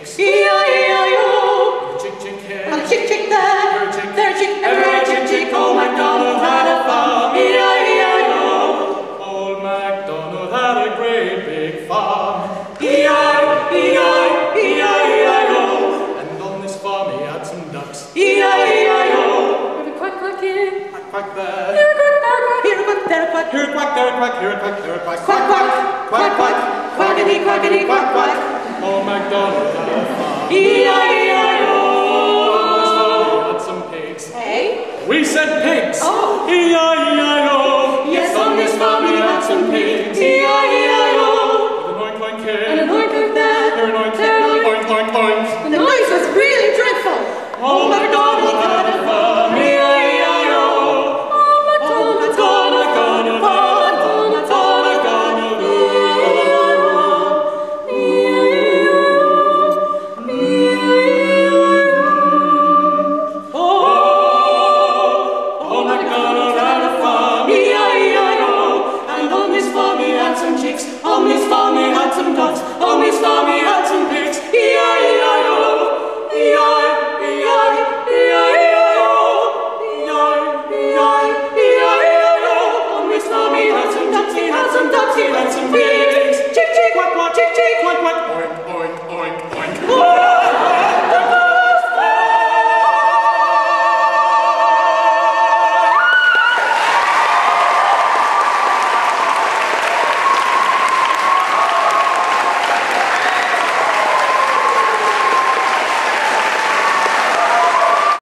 chicks. E-I-E-I-O. Chick, chick, here. And chick, chick, there. Here, chick. There, chick. Everywhere, chick, chick. Old MacDonald had a farm. E-I-E-I-O. Old MacDonald had a great big farm. E-I-E-I, E-I-E-I-O. And on this farm he had some ducks. E-I-E-I-O. here, a quack, quack here. Quack, quack there. Here, quack, there, quack. Here, quack, there, quack. Here, quack, there, quack. Here, quack, there, quack. Quack, quack. Quack, quack. Quackity, quackity, quack, quack. Oh, MacDonald's. E-I-E-I-O. Not some pigs. Hey? We said pigs. Oh. E-I-E-I-O. Yes, on this farm we had some pigs. E-I-E-I-O. With an oink oink head And an oink oink there. Here an oink. There an oink. Oink oink oink. The noise was really dreadful. Oh,